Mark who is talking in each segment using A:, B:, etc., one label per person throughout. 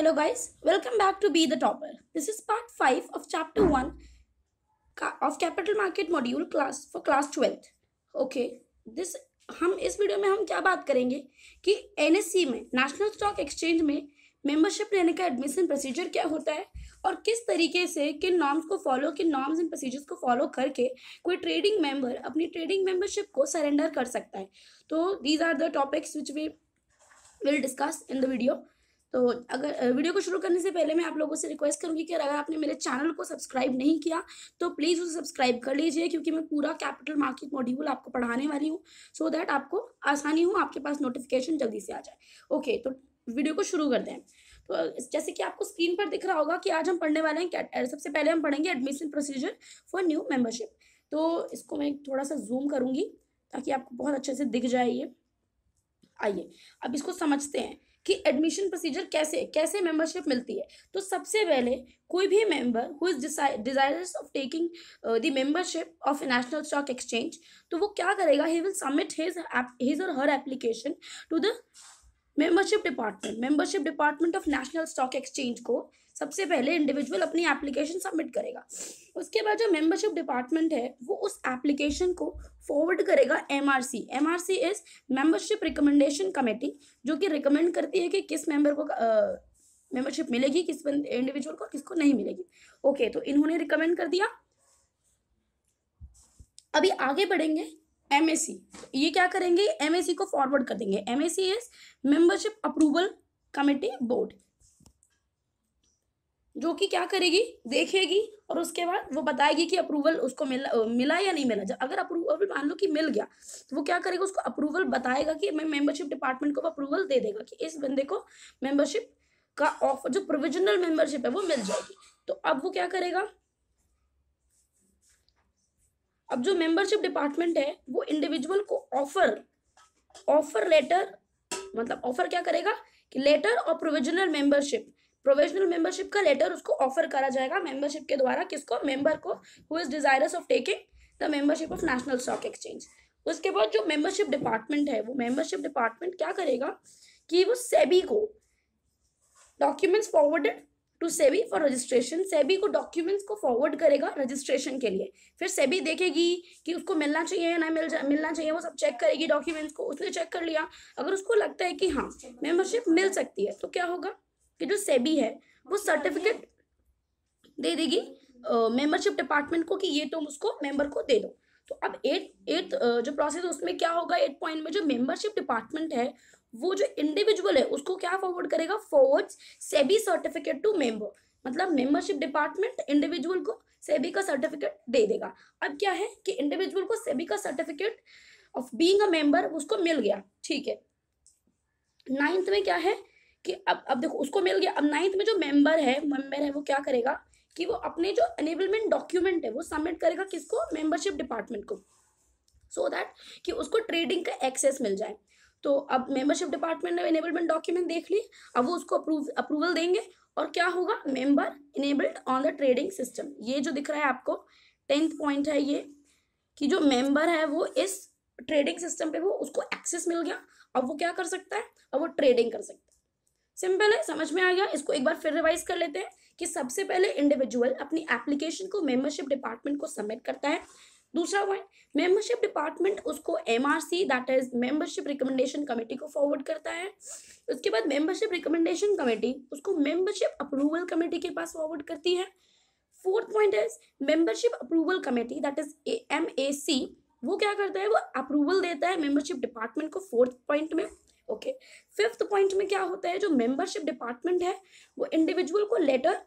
A: Guys, welcome back to Be the Topper. This is part 5 of chapter 1 ca- of capital market module class for class 12th. Okay, this हम इस video में हम क्या बात करेंगे कि एनएससी में नेशनल स्टॉक एक्सचेंज में मेंबरशिप लेने का एडमिशन प्रोसीजर क्या होता है और किस तरीके से किन नॉर्म्स को फॉलो किन नॉर्म्स एंड प्रोसीजर्स को फॉलो करके कोई ट्रेडिंग मेंबर अपनी ट्रेडिंग मेंबरशिप को सरेंडर कर सकता है तो these are the topics which we will discuss in the video तो अगर वीडियो को शुरू करने से पहले मैं आप लोगों से रिक्वेस्ट करूँगी कि अगर आपने मेरे चैनल को सब्सक्राइब नहीं किया तो प्लीज़ उसे सब्सक्राइब कर लीजिए क्योंकि मैं पूरा कैपिटल मार्केट मॉड्यूल आपको पढ़ाने वाली हूँ सो so दैट आपको आसानी हो आपके पास नोटिफिकेशन जल्दी से आ जाए। ओके okay, तो वीडियो को शुरू करते हैं। तो जैसे कि आपको स्क्रीन पर दिख रहा होगा कि आज हम पढ़ने वाले हैं सबसे पहले हम पढ़ेंगे admission procedure for new membership तो इसको मैं थोड़ा सा जूम करूँगी ताकि आपको बहुत अच्छे से दिख जाए ये। आइए अब इसको समझते हैं। कि एडमिशन प्रोसीजर कैसे कैसे मेंबरशिप मिलती है। तो सबसे पहले कोई भी member who is desirous of taking the membership of national stock exchange तो वो क्या करेगा? He will submit his his और her application to the membership department membership department of national stock exchange को सबसे पहले इंडिविजुअल अपनी एप्लीकेशन सबमिट करेगा। उसके बाद जो मेंबरशिप डिपार्टमेंट है वो उस एप्लीकेशन को फॉरवर्ड करेगा MRC MRC is membership recommendation committee जो कि रिकमेंड करती है कि किस मेंबर को मेंबरशिप uh, मिलेगी किस इंडिविजुअल को किसको नहीं मिलेगी। ओके okay, तो इन्होंने रिकमेंड कर दिया। अभी आगे बढ़ेंगे एमएससी ये क्या करेंगे? एमएससी को फॉरवर्ड कर देंगे। MSC is membership approval committee board जो कि क्या करेगी? देखेगी और उसके बाद वो बताएगी कि अप्रूवल उसको मिला मिला या नहीं मिला। जब अगर अप्रूवल मान लो कि मिल गया तो वो क्या करेगा? उसको अप्रूवल बताएगा कि मैं मेंबरशिप डिपार्टमेंट को अप्रूवल दे देगा कि इस बंदे को मेंबरशिप का ऑफ़र जो प्रोविजनल मेंबरशिप है, वो मिल जाएगी। तो अब वो क्या करेगा? अब जो मेंबरशिप डिपार्टमेंट है, वो इंडिविजुअल को ऑफ़र ऑफ़र लेटर मतलब ऑफ़र क्या करेगा? कि लेटर और प्रोविजनल मेंबरशिप प्रोविजनल मेंबरशिप का लेटर उसको ऑफ़र करा जाएगा मेंबरशिप के द्वारा किसको? मेंबर को who is desirous of taking the membership of national stock exchange उसके बाद जो मेंबरशिप डिपार्टमेंट है, वो मेंबरशिप डिपार्टमेंट क्या करेगा कि वो सेबी को documents forwarded to SEBI for registration SEBI को डॉक्यूमेंट्स को फॉरवर्ड करेगा रजिस्ट्रेशन के लिए। फिर सेबी देखेगी कि उसको मिलना चाहिए या ना मिल जा, मिलना चाहिए, वो सब चेक करेगी डॉक्यूमेंट्स को, उसने चेक कर लिया। अगर उसको लगता है कि हाँ मेंबरशिप मिल सकती है तो क्या होगा? कि जो सेबी है वो सर्टिफिकेट दे देगी मेंबरशिप डिपार्टमेंट को कि ये तुम उसको मेंबर को दे दो। तो अब एट एट जो प्रोसेस है उसमें क्या होगा? एट पॉइंट में जो मेंबरशिप डिपार्टमेंट है वो जो इंडिविजुअल है उसको क्या फॉरवर्ड करेगा? Forward SEBI certificate to member मतलब मेंबरशिप डिपार्टमेंट इंडिविजुअल को सेबी का सर्टिफिकेट दे देगा। अब क्या है कि इंडिविजुअल को सेबी का certificate of being a member उसको मिल गया ठीक है। नाइन्थ में क्या है? कि अब अब देखो, उसको मिल गया। अब नाइन्थ में जो मेंबर है मेंबर है, वो क्या करेगा कि वो अपने जो एनेबलमेंट डॉक्यूमेंट है, वो सबमिट करेगा किसको? मेंबरशिप डिपार्टमेंट को। सो so दैट कि उसको ट्रेडिंग का एक्सेस मिल जाए। तो अब मेंबरशिप डिपार्टमेंट ने एनेबलमेंट डॉक्यूमेंट देख ली। अब वो उसको अप्रूव अप्रूवल देंगे। और क्या होगा? Member enabled on the trading system ये जो दिख रहा है आपको टेंथ पॉइंट है ये, कि जो मेंबर है, वो इस ट्रेडिंग सिस्टम पे वो उसको एक्सेस मिल गया। अब वो क्या कर सकता है? अब वो ट्रेडिंग कर सकता है। सिंपल है, समझ में आ गया। इसको एक बार फिर रिवाइज कर लेते हैं कि सबसे पहले इंडिविजुअल अपनी एप्लीकेशन को मेंबरशिप डिपार्टमेंट को सबमिट करता है। दूसरा पॉइंट मेंबरशिप डिपार्टमेंट उसको MRC that is membership recommendation committee को फॉरवर्ड करता है। उसके बाद मेंबरशिप रिकमेंडेशन कमेटी उसको मेंबरशिप अप्रूवल कमेटी के पास फॉरवर्ड करती है। Fourth point is membership approval committee that is M A C वो क्या करता है? वो अप्रूवल देता है मेंबरशिप डिपार्टमेंट को फोर्थ पॉइंट में। ओके फिफ्थ पॉइंट में क्या होता है, जो मेंबरशिप डिपार्टमेंट है, वो इंडिविजुअल को लेटर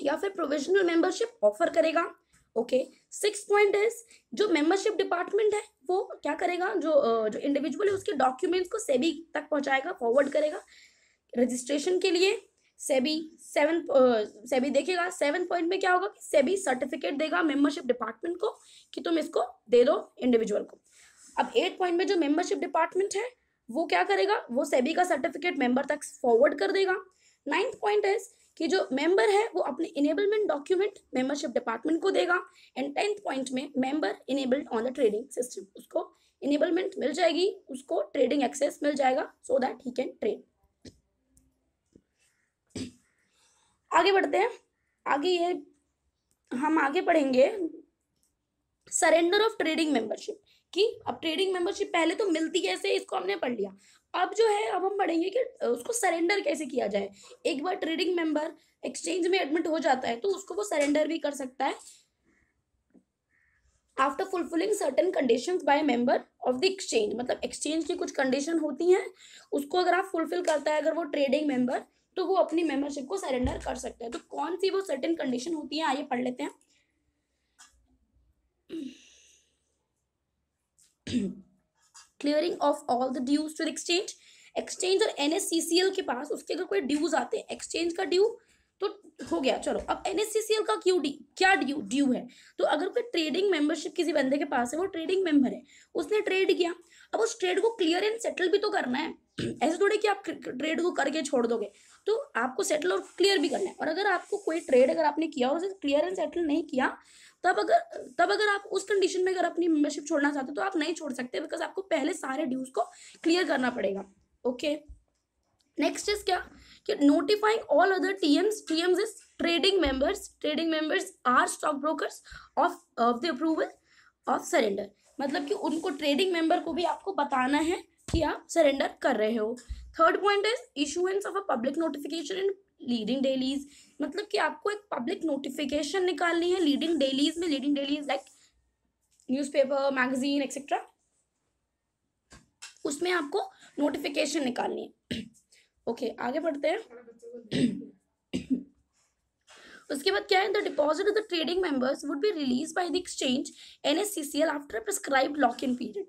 A: या फिर प्रोविजनल मेंबरशिप ऑफ़र करेगा। ओके सिक्स पॉइंट इज़ जो मेंबरशिप डिपार्टमेंट है, वो क्या करेगा, जो जो इंडिविजुअल है, उसके डॉक्यूमेंट्स को सेबी तक पहुंचाएगा फॉरवर्ड करेगा। रजिस्ट्रेशन के लिए सेबी सेवन सेबी देखेगा। सेवन पॉइंट में क्या होगा कि सेबी सर्टिफिकेट देगा मेंबरशिप डिपार्टमेंट को कि तुम इसको दे दो इंडिविजुअल को। अब एट पॉइंट में जो मेंबरशिप डिपार्टमेंट है वो क्या करेगा? वो सेबी का सर्टिफिकेट मेंबर तक फॉरवर्ड कर देगा। नाइन्थ पॉइंट इज़ कि जो मेंबर है, वो अपने इनेबलमेंट डॉक्यूमेंट मेंबरशिप डिपार्टमेंट को देगा। एंड टेंथ पॉइंट में member enabled on the trading system उसको इनेबलमेंट मिल जाएगी, उसको ट्रेडिंग एक्सेस मिल जाएगा so that he can trade आगे बढ़ते हैं। आगे ये, हम आगे पढ़ेंगे। सरेंडर ऑफ़ ट्रेडिंग मेंबरशिप कि अब ट्रेडिंग मेंबरशिप पहले तो मिलती कैसे इसको हमने पढ़ लिया। अब जो है, अब हम पढ़ेंगे कि उसको सरेंडर कैसे किया जाए। एक बार ट्रेडिंग मेंबर एक्सचेंज में एडमिट हो जाता है तो उसको वो सरेंडर भी कर सकता है। After fulfilling certain condition by member of the exchange मतलब एक्सचेंज की कुछ कंडीशन होती हैं, उसको अगर आप फुलफिल करता है, अगर वो ट्रेडिंग मेंबर तो वो अपनी मेंबरशिप को सरेंडर कर सकते हैं। तो कौन सी वो सर्टेन कंडीशन होती है, आइए पढ़ लेते हैं। Clearing of all the dues to exchange exchange और एनएससीसीएल के पास उसके अगर कोई ड्यूज आते हैं एक्सचेंज का ड्यू तो हो गया, चलो, अब एनएससीसीएल का क्यों डी क्या ड्यू ड्यू है। तो अगर कोई ट्रेडिंग मेंबरशिप किसी बंदे के पास है, वो ट्रेडिंग मेंबर है, उसने ट्रेड किया, अब उस ट्रेड को क्लियर एंड सेटल भी तो करना है। ऐसे थोड़े कि आप ट्रेड को करके छोड़ दोगे तो आपको सेटल और क्लियर भी करना है। और अगर आपको कोई ट्रेड अगर आपने किया और उसे क्लियर एंड सेटल नहीं किया तब अगर तब अगर आप उस कंडीशन में अगर अपनी मेंबरशिप छोड़ना चाहते हो तो आप नहीं छोड़ सकते बिकॉज़ आपको पहले सारे ड्यूज को क्लियर करना पड़ेगा ओके नेक्स्ट इज़ क्या? कि notifying all other TMs TMs is trading members trading members are stock brokers of of the approval of surrender मतलब कि उनको ट्रेडिंग मेंबर को भी आपको बताना है कि आप सरेंडर कर रहे हो। Third point is issuance of a public notification in leading dailies मतलब कि आपको एक पब्लिक नोटिफिकेशन निकालनी है लीडिंग डेलीज में leading dailies like newspaper magazine etcetera उसमें आपको नोटिफिकेशन निकालनी है। ओके okay, आगे बढ़ते हैं। उसके बाद क्या है? The deposit of the trading members would be release by the exchange NSCCL after prescribed lock in period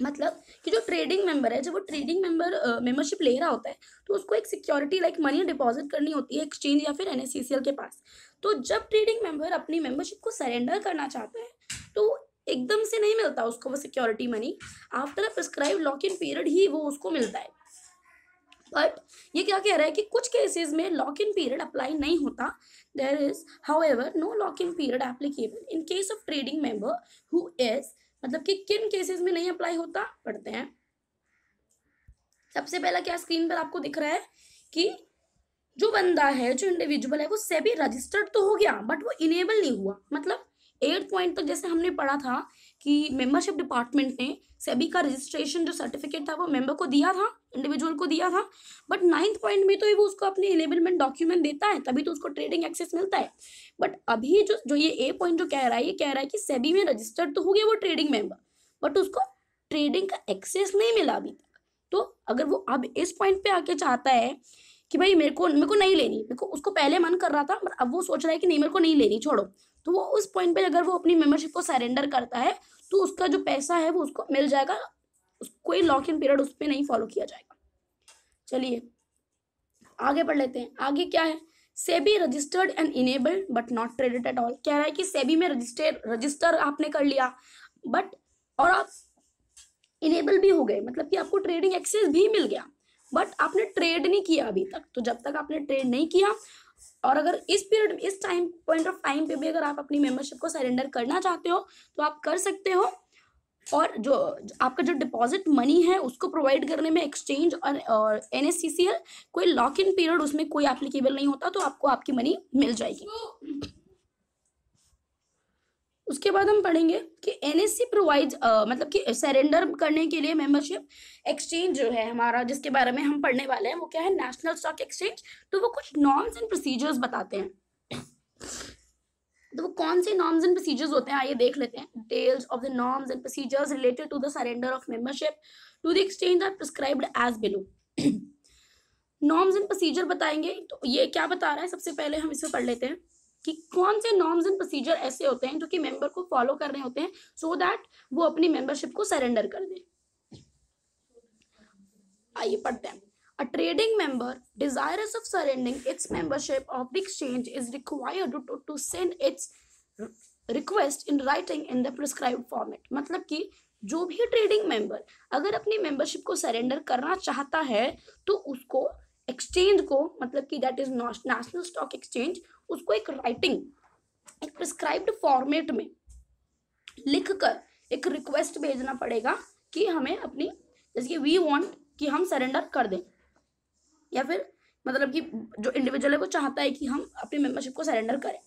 A: मतलब कि जो ट्रेडिंग मेंबर है, जब वो ट्रेडिंग मेंबर मेंबरशिप ले रहा होता है तो उसको एक सिक्योरिटी लाइक मनी डिपॉजिट करनी होती है एक्सचेंज या फिर एनएससीसीएल के पास। तो जब ट्रेडिंग मेंबर अपनी मेंबरशिप को सरेंडर करना चाहता है तो एकदम से नहीं मिलता उसको वो security money after a prescribe lock in period ही वो उसको मिलता है। बट ये क्या कह रहा है कि कुछ केसेस में लॉक इन पीरियड अप्लाई नहीं होता। There is how no lock in period applicable in case of trading member who is मतलब कि किन केसेस में नहीं अप्लाई होता, पढ़ते हैं। सबसे पहला क्या स्क्रीन पर आपको दिख रहा है कि जो बंदा है, जो इंडिविजुअल है, वो सेबी रजिस्टर्ड तो हो गया बट वो इनेबल नहीं हुआ। मतलब एट पॉइंट तक जैसे हमने पढ़ा था कि मेंबरशिप डिपार्टमेंट ने सेबी का रजिस्ट्रेशन जो सर्टिफिकेट था वो मेंबर को दिया था इंडिविजुअल को दिया था बट नाइन्थ पॉइंट में तो वो उसको अपनी इनेबलमेंट डॉक्यूमेंट देता है, तभी तो उसको ट्रेडिंग एक्सेस मिलता है। बट अभी जो जो ये ए पॉइंट जो कह रहा है, ये कह रहा है कि सेबी में रजिस्टर्ड तो हो गया वो ट्रेडिंग मेंबर बट उसको ट्रेडिंग का एक्सेस नहीं मिला अभी तक। तो अगर वो अब इस पॉइंट पे आके चाहता है कि भाई मेरे को मेरे को नहीं लेनी, मेरे को उसको पहले मन कर रहा था बट अब वो सोच रहा है कि नहीं, मेरे को नहीं लेनी, छोड़ो। तो वो उस पॉइंट पे अगर वो अपनी मेंबरशिप को सरेंडर करता है तो उसका जो पैसा है वो उसको मिल जाएगा। कोई लॉक इन पीरियड उस पर नहीं फॉलो किया जाएगा। चलिए, आगे पढ़ लेते हैं। आगे क्या है? SEBI registered and enabled but not traded at all कह रहा है कि सेबी में रजिस्टर रजिस्टर आपने कर लिया बट और आप इनेबल भी हो गए। मतलब कि आपको ट्रेडिंग एक्सेस भी मिल गया बट आपने ट्रेड नहीं किया अभी तक। तो जब तक आपने ट्रेड नहीं किया और अगर इस पीरियड इस टाइम पॉइंट ऑफ़ टाइम पे भी अगर आप अपनी मेंबरशिप को सरेंडर करना चाहते हो तो आप कर सकते हो। और जो आपका जो डिपॉजिट मनी है उसको प्रोवाइड करने में एक्सचेंज और, N S C C L कोई लॉक इन पीरियड उसमें कोई एप्लीकेबल नहीं होता तो आपको आपकी मनी मिल जाएगी। उसके बाद हम पढ़ेंगे कि एनएससी प्रोवाइड मतलब कि सरेंडर करने के लिए मेंबरशिप एक्सचेंज जो है हमारा, जिसके बारे में हम पढ़ने वाले हैं, वो क्या है? नेशनल स्टॉक एक्सचेंज तो वो कुछ नॉर्म्स एंड प्रोसीजर्स बताते हैं। तो वो कौन से नॉर्म्स एंड प्रोसीजर्स होते हैं? आइए देख लेते हैं। Details of the norms and procedures related to the surrender of membership to the exchange are prescribed as below norms and procedure बताएँगे। तो ये क्या बता रहा है? सबसे पहले हम इसे पढ़ लेते हैं। कि कौन से नॉर्म्स एंड प्रोसीजर ऐसे होते हैं जो कि मेंबर को फॉलो करने होते हैं सो so दैट वो अपनी मेंबरशिप को सरेंडर कर दे आइए पढ़ते हैं A trading member desirous of surrendering its membership of the exchange is required to, to send its request in writing in the prescribed format. मतलब कि जो भी ट्रेडिंग मेंबर अगर अपनी मेंबरशिप को सरेंडर करना चाहता है तो उसको एक्सचेंज को मतलब कि that is national stock exchange उसको एक राइटिंग एक प्रिस्क्राइब्ड फॉर्मेट में लिख कर एक रिक्वेस्ट भेजना पड़ेगा कि हमें अपनी, जैसे कि वी वांट कि हम सरेंडर कर दें। या फिर मतलब कि जो इंडिविजुअल है वो चाहता है कि हम अपनी मेंबरशिप को सरेंडर करें।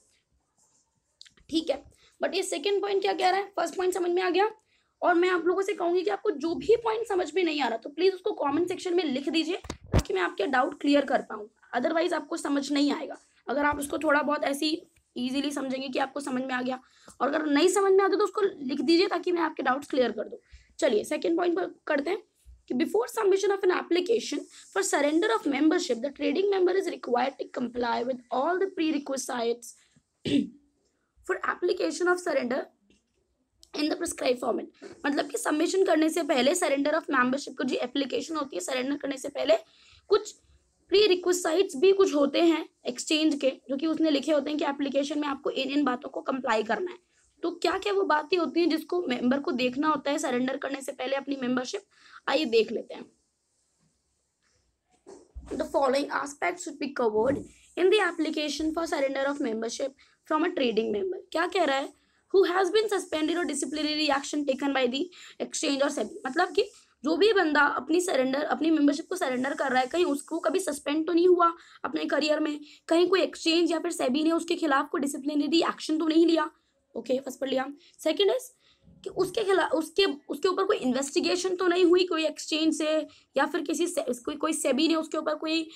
A: ठीक है? बट ये सेकेंड पॉइंट क्या कह रहा है? फ़र्स्ट पॉइंट समझ में आ गया? और मैं आप लोगों से कहूँगी कि आपको जो भी पॉइंट समझ में नहीं आ रहा तो प्लीज़ उसको कमेंट सेक्शन में लिख दीजिए, ताकि मैं आपके डाउट क्लियर कर पाऊँ। अदरवाइज़ आपको समझ नहीं आएगा। अगर आप उसको थोड़ा बहुत ऐसी इजीली समझेंगे कि आपको समझ में आ गया, और अगर नहीं समझ में आता तो उसको लिख दीजिए ताकि मैं आपके डाउट्स क्लियर कर दूँ। चलिए सेकेंड पॉइंट पर करते हैं कि before submission of an application for surrender of membership the trading member is required to comply with all the prerequisites for application of surrender in the prescribe format मतलब कि submission करने से पहले surrender of membership को जो application होती है surrender करने से पहले कुछ प्री रिक्वेस्ट भी कुछ होते हैं एक्सचेंज के, जो कि उसने लिखे होते हैं कि एप्लीकेशन में आपको इन इन बातों को कंप्लाई करना है। तो क्या क्या वो बातें होती हैं जिसको मेंबर को देखना होता है सरेंडर करने से पहले अपनी मेंबरशिप आइए देख लेते हैं। The following aspect should be covered in the application for surrender of membership from a trading member क्या कह रहा है? हु हैज़ बीन सस्पेंडेड और disciplinary action taken by the exchange और सेबी मतलब कि जो भी बंदा अपनी सरेंडर अपनी मेंबरशिप को सरेंडर कर रहा है कहीं उसको कभी सस्पेंड तो नहीं हुआ अपने करियर में? कहीं कोई एक्सचेंज या फिर सेबी ने उसके खिलाफ कोई डिसिप्लिनरी एक्शन तो नहीं लिया? ओके फ़र्स्ट पढ़ लिया। सेकेंड इज़ कि उसके खिलाफ उसके उसके ऊपर कोई इन्वेस्टिगेशन तो नहीं हुई कोई एक्सचेंज से? या फिर किसी से, कोई कोई सेबी ने उसके ऊपर कोई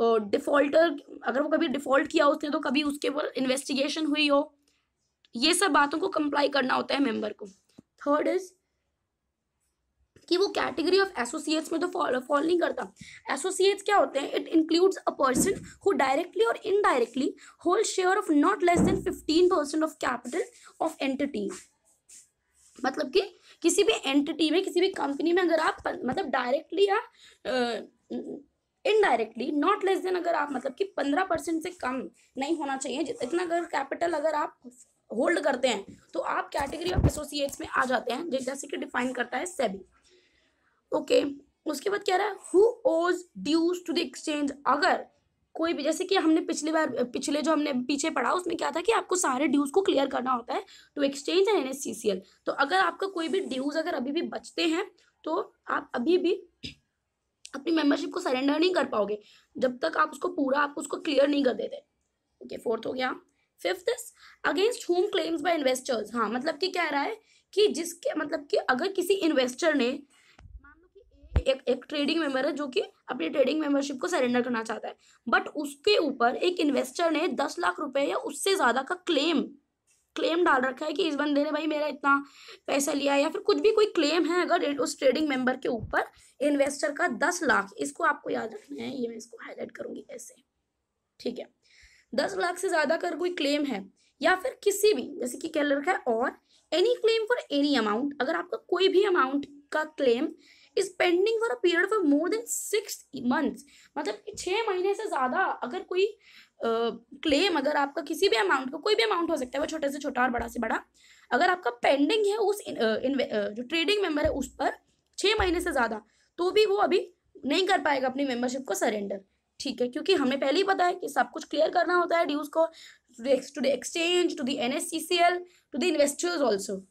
A: डिफॉल्टर अगर वो कभी डिफ़ॉल्ट किया उसने तो कभी उसके ऊपर इन्वेस्टिगेशन हुई हो? ये सब बातों को कंप्लाई करना होता है मेंबर को। थर्ड इज़ कि वो कैटेगरी ऑफ़ एसोसिएट्स में तो फॉलो फॉलो नहीं करता। एसोसिएट्स क्या होते हैं? It includes a person who directly और indirectly hold share of not less than fifteen percent of capital of entity मतलब कि किसी भी एंटिटी में, किसी भी कंपनी में अगर आप मतलब डायरेक्टली या इनडायरेक्टली नॉट लेस देन अगर आप मतलब कि पंद्रह परसेंट से कम नहीं होना चाहिए इतना अगर कैपिटल अगर आप होल्ड करते हैं तो आप कैटेगरी ऑफ़ एसोसिएट्स में आ जाते हैं, जैसे कि डिफाइन करता है सेबी ओके, उसके बाद क्या रहा? है who owes dues to the exchange अगर कोई भी, जैसे कि हमने पिछली बार, पिछले जो हमने पीछे पढ़ा, उसमें क्या था कि आपको सारे ड्यूज को क्लियर करना होता है टू एक्सचेंज एंड एनएससीसीएल तो अगर आपका कोई भी ड्यूज अगर अभी भी बचते हैं तो आप अभी भी अपनी मेंबरशिप को सरेंडर नहीं कर पाओगे, जब तक आप उसको पूरा, आप उसको क्लियर नहीं कर देते। ओके, फोर्थ हो गया। Fifth is against whom claims by investors हाँ मतलब कि कह रहा है कि जिसके मतलब कि अगर किसी इन्वेस्टर ने एक एक ट्रेडिंग मेंबर है जो कि अपनी ट्रेडिंग मेंबरशिप को सरेंडर करना चाहता है। बट उसके ऊपर एक इन्वेस्टर ने दस लाख रुपए या उससे ज़्यादा का क्लेम क्लेम डाल रखा है कि इस बंदे ने भाई मेरा इतना पैसा लिया या फिर कुछ भी कोई क्लेम है अगर उस ट्रेडिंग मेंबर के ऊपर इन्वेस्टर का दस लाख, इसको आपको याद रखना है, ये मैं इसको हाईलाइट करूँगी ऐसे। ठीक है? दस लाख से ज़्यादा कर कोई क्लेम है या फिर किसी भी, जैसे कि कह रखा है, और any claim for any amount अगर आपका कोई भी अमाउंट का claim is pending for a period for more than six months मतलब कि छः महीने से ज़्यादा अगर कोई क्लेम uh, अगर आपका किसी भी अमाउंट का कोई भी अमाउंट हो सकता है वो छोटे से छोटा और बड़ा से बड़ा अगर आपका पेंडिंग है उस इन, इन, जो ट्रेडिंग मेंबर है उस पर छः महीने से ज़्यादा तो भी वो अभी नहीं कर पाएगा अपनी मेंबरशिप को सरेंडर ठीक है? क्योंकि हमें पहले ही पता है कि सब कुछ क्लियर करना होता है ड्यूज को to the exchange to the N S C C L to the investors also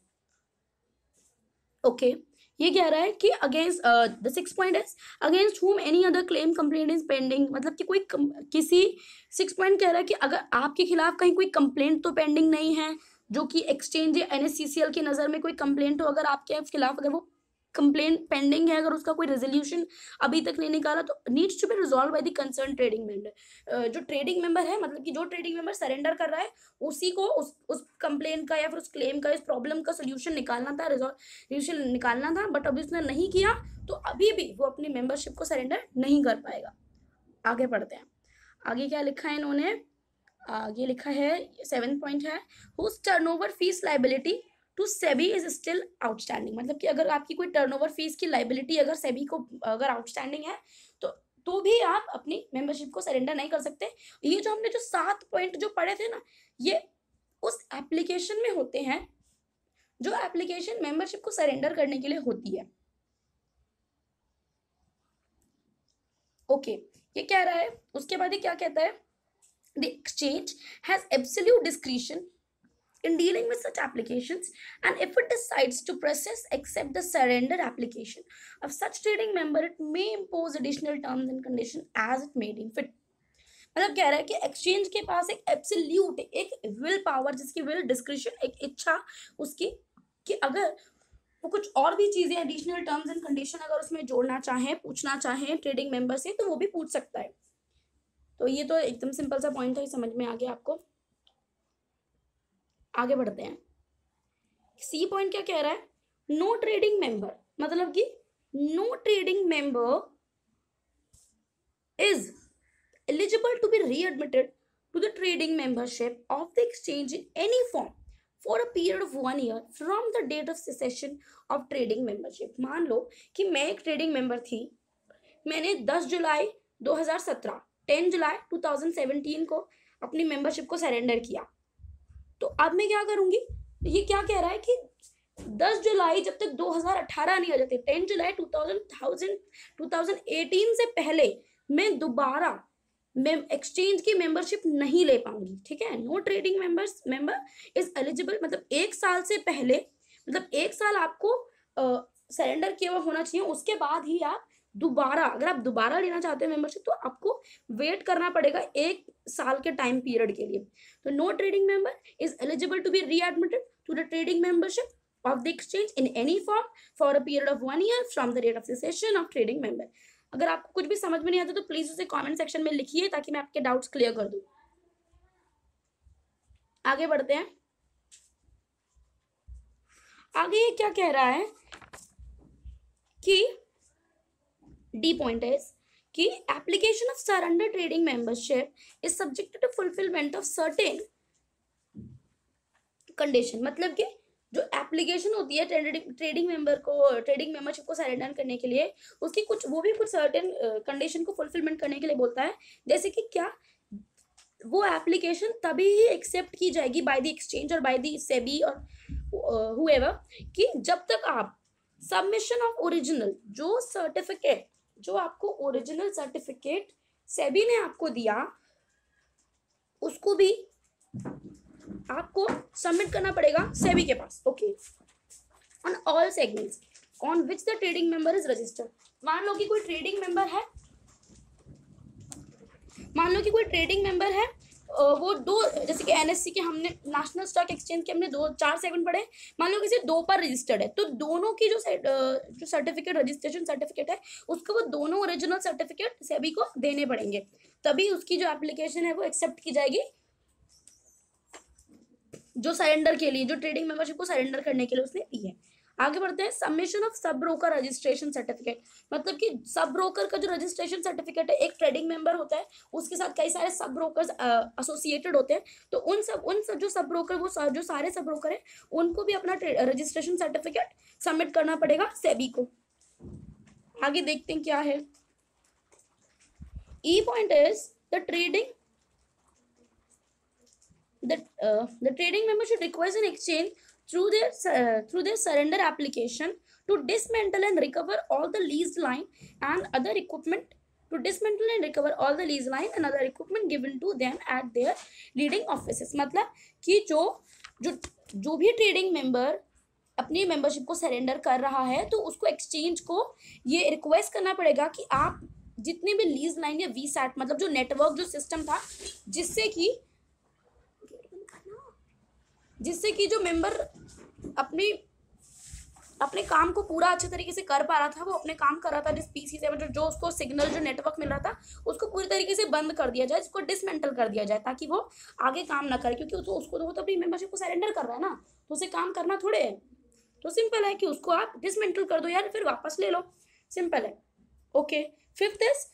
A: okay ये कह रहा है कि against the six point is against whom any other claim complaint is pending मतलब कि कोई किसी सिक्स पॉइंट कह रहा है कि अगर आपके खिलाफ कहीं कोई कंप्लेंट तो पेंडिंग नहीं है, जो कि एक्सचेंज या एन की नज़र में कोई कंप्लेंट हो, अगर आपके खिलाफ अगर वो कंप्लेन पेंडिंग है, अगर उसका कोई रेजोल्यूशन अभी तक नहीं निकाला तो needs to be resolve by the concern trading member जो ट्रेडिंग मेंबर है मतलब कि जो ट्रेडिंग मेंबर सरेंडर कर रहा है, उसी को उस उस कंप्लेन का या फिर उस क्लेम का, इस प्रॉब्लम का सोल्यूशन निकालना था रिजोल्यूशन निकालना था बट अभी उसने नहीं किया तो अभी भी वो अपनी मेंबरशिप को सरेंडर नहीं कर पाएगा। आगे पढ़ते हैं। आगे क्या लिखा है इन्होंने? आगे लिखा है सेवन पॉइंट है। Whose turnover fees liability to SEBI is still outstanding मतलब कि अगर आपकी कोई टर्नओवर फ़ीस की लाइबिलिटी अगर सेबी को अगर आउटस्टैंडिंग है तो तो भी आप अपनी मेंबरशिप को सरेंडर नहीं कर सकते। ये जो हमने जो सात पॉइंट जो पढ़े थे ना ये उस एप्लीकेशन में होते हैं जो एप्लीकेशन मेंबरशिप को सरेंडर करने के लिए होती है। ओके okay, ये कह रहा है? उसके बाद ये क्या कहता है? The exchange has absolute discretion in dealing with such applications and if it decides to process accept the surrender application of such trading member it may impose additional terms and conditions as it may deem fit मतलब कह रहा है कि exchange के पास एक absolute एक will power जिसकी will description एक इच्छा उसकी कि अगर वो कुछ और भी चीज़ें एडिशनल टर्म्स एंड कंडीशन अगर उसमें जोड़ना चाहें पूछना चाहें ट्रेडिंग मेंबर से तो वो भी पूछ सकता है तो ये तो एकदम सिंपल सा पॉइंट है समझ में आ गया आपको आगे बढ़ते हैं। सी पॉइंट क्या कह रहा है? नो ट्रेडिंग मेंबर मतलब कि no trading member is eligible to be readmitted to the trading membership of the exchange in any form for a period of one year from the date of cession of trading membership मान लो कि मैं एक trading member थी, मैंने 10 जुलाई 2017 10 जुलाई 2017 को अपनी membership को सरेंडर किया। तो अब मैं क्या करूँगी? ये क्या कह रहा है कि 10 जुलाई जब तक 2018 नहीं आ जाते 10 जुलाई 2000 2018 से पहले मैं दोबारा मैं एक्सचेंज की मेंबरशिप नहीं ले पाऊँगी, ठीक है? No trading members member is eligible मतलब एक साल से पहले मतलब एक साल आपको सरेंडर किया हुआ होना चाहिए, उसके बाद ही आप दोबारा, अगर आप दोबारा लेना चाहते हैं मेंबरशिप तो आपको वेट करना पड़ेगा एक साल के टाइम पीरियड के लिए। तो no trading member is eligible to be readmitted to the trading membership of the exchange in any form for a period of one year from the date of cession of trading member अगर आपको कुछ भी समझ में नहीं आता तो please उसे कमेंट सेक्शन में लिखिए ताकि मैं आपके डाउट्स क्लियर कर दूँ। आगे बढ़ते हैं। आगे ये क्या कह रहा है कि डी पॉइंट इज़ कि application of surrender trading membership is subject to fulfilment of certain condition मतलब कि जो एप्लीकेशन होती है ट्रेडिंग मेंबर को ट्रेडिंग मेंबरशिप को सरेंडर करने के लिए, उसकी कुछ, वो भी कुछ सर्टेन कंडीशन को फुलफिलमेंट करने के लिए बोलता है। जैसे कि क्या, वो एप्लीकेशन तभी ही एक्सेप्ट की जाएगी बाय द एक्सचेंज और बाय द सेबी और हुएवर कि जब तक आप सबमिशन ऑफ़ ओरिजिनल जो सर्टिफिकेट जो आपको ओरिजिनल सर्टिफिकेट सेबी ने आपको दिया, उसको भी आपको सबमिट करना पड़ेगा सेबी के पास okay on all segments on which the trading member is registered मान लो कि कोई ट्रेडिंग मेंबर है। मान लो कि कोई ट्रेडिंग मेंबर है वो दो, जैसे कि एनएससी के हमने नेशनल स्टॉक एक्सचेंज के हमने दो, चार सेगमेंट पढ़े मान लो किसी दो पर रजिस्टर्ड है तो दोनों की जो जो सर्टिफिकेट रजिस्ट्रेशन सर्टिफिकेट है, उसको वो दोनों ओरिजिनल सर्टिफिकेट सभी को देने पड़ेंगे। तभी उसकी जो एप्लीकेशन है वो एक्सेप्ट की जाएगी। जो सरेंडर के लिए, जो ट्रेडिंग मेंबरशिप को सरेंडर करने के लिए उसने दी है। आगे बढ़ते हैं submission of sub broker registration certificate मतलब कि सब ब्रोकर का जो रजिस्ट्रेशन सर्टिफिकेट है एक ट्रेडिंग मेंबर होता है उसके साथ कई सारे सब ब्रोकर्स एसोसिएटेड होते हैं। तो उन सब उन सब जो सब ब्रोकर वो जो सारे सब ब्रोकर हैं उनको भी अपना रजिस्ट्रेशन सर्टिफिकेट सबमिट करना पड़ेगा सेबी को। आगे देखते हैं क्या है। E point is the trading the uh, the trading member should request an exchange through their uh, through their surrender application to dismantle and recover all the leased line and other equipment to dismantle and recover all the lease line and other equipment given to them at their leading offices मतलब कि जो जो जो भी trading member अपनी membership को surrender कर रहा है तो उसको एक्सचेंज को ये रिक्वेस्ट करना पड़ेगा कि आप जितने भी लीज लाइन या वी सैट मतलब जो नेटवर्क जो सिस्टम था जिससे कि जिससे कि जो मेंबर अपनी, अपने काम को पूरा अच्छे तरीके से कर पा रहा था, वो अपने काम कर रहा था जिस पीसी से मतलब जो उसको सिग्नल जो नेटवर्क मिल रहा था, उसको पूरी तरीके से बंद कर दिया जाए इसको डिसमेंटल कर दिया जाए, ताकि वो आगे काम ना करे, क्योंकि तो उसको तो वो तो अपनी मेंबरशिप को सरेंडर कर रहा है ना तो उसे काम करना थोड़े है। तो सिंपल है कि उसको आप डिसमेंटल कर दो, यार, फिर वापस ले लो। सिंपल है। ओके फिफ्थ इज़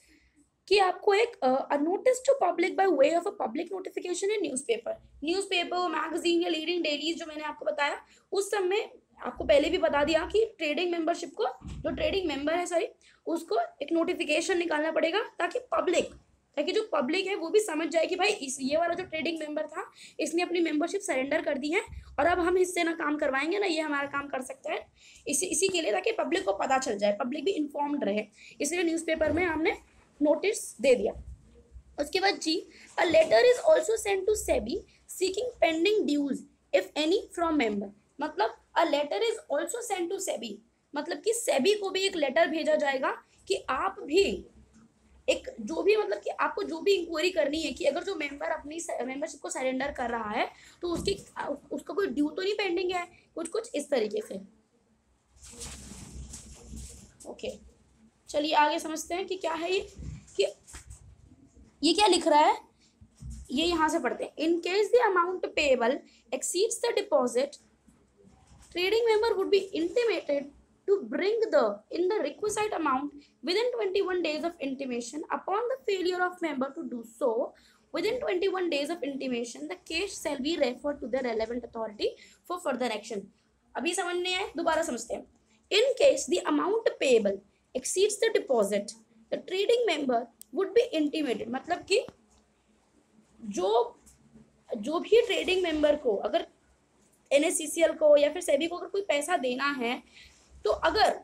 A: कि आपको एक notice to public by way of a public notification in newspaper newspaper magazine या लीडिंग डेलीज जो मैंने आपको बताया, उस समय आपको पहले भी बता दिया कि ट्रेडिंग मेंबरशिप को, जो ट्रेडिंग मेंबर है सॉरी उसको एक नोटिफिकेशन निकालना पड़ेगा ताकि पब्लिक ताकि जो पब्लिक है वो भी समझ जाए कि भाई इस, ये वाला जो ट्रेडिंग मेंबर था, इसने अपनी मेंबरशिप सरेंडर कर दी है और अब हम इससे ना काम करवाएँगे, ना ये हमारा काम कर सकता है। इसी इसी के लिए ताकि पब्लिक को पता चल जाए पब्लिक भी इन्फॉर्म्ड रहे। इसलिए न्यूज़पेपर में हमने नोटिस दे दिया। उसके बाद G a letter is also send to SEBI seeking pending dues if any from member मतलब a letter is also send to SEBI मतलब कि सेबी को भी एक लेटर भेजा जाएगा कि आप भी एक जो भी मतलब कि आपको जो भी इंक्वायरी करनी है कि अगर जो मेंबर अपनी मेंबरशिप को सरेंडर कर रहा है तो उसकी, उसका कोई ड्यू तो नहीं पेंडिंग है? कुछ कुछ इस तरीके से। ओके चलिए आगे समझते हैं कि क्या है ये कि ये क्या लिख रहा है ये यहाँ से पढ़ते हैं in case the amount payable exceeds the deposit trading member would be intimated to bring the in the requisite amount within 21 days of intimation upon the failure of member to do so within 21 days of intimation the case shall be referred to the relevant authority for further action अभी समझने आए दोबारा समझते हैं in case the amount payable exceeds the deposit, the trading member would be intimated. मतलब कि जो जो भी ट्रेडिंग मेंबर को, अगर एन को या फिर सेबी को अगर कोई पैसा देना है तो अगर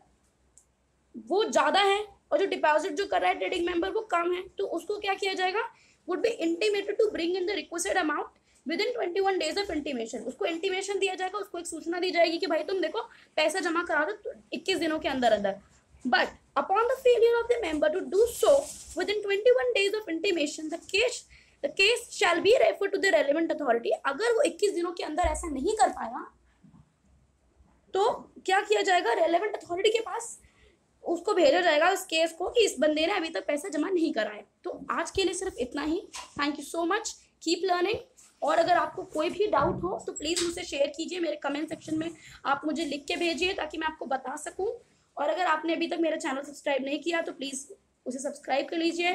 A: वो ज़्यादा है और जो डिपॉजिट जो कर रहा है ट्रेडिंग मेंबर वो कम है तो उसको क्या किया जाएगा? Would be intimated to bring in the requested amount within twenty one days of intimation उसको इंटीमेशन दिया जाएगा, उसको एक सूचना दी जाएगी कि भाई तुम देखो, पैसा जमा करा दो इक्कीस दिनों के अंदर अंदर the failure of the member to do so within twenty one days of intimation the case the case shall be refer to the relevant authority अगर वो इक्कीस दिनों के अंदर ऐसा नहीं कर पाया तो क्या किया जाएगा? रेलेवेंट अथॉरिटी के पास उसको भेजा जाएगा उस केस को कि इस बंदे ने अभी तक पैसा जमा नहीं करा है तो आज के लिए सिर्फ़ इतना ही। Thank you so much keep learning और अगर आपको कोई भी डाउट हो तो प्लीज़ मुझसे शेयर कीजिए। मेरे कमेंट सेक्शन में आप मुझे लिख के भेजिए ताकि मैं आपको बता सकूँ। और अगर आपने अभी तक मेरा चैनल सब्सक्राइब नहीं किया तो प्लीज़ उसे सब्सक्राइब कर लीजिए।